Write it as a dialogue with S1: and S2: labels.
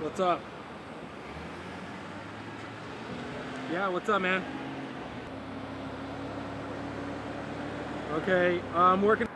S1: What's up? Yeah, what's up, man? Okay, I'm working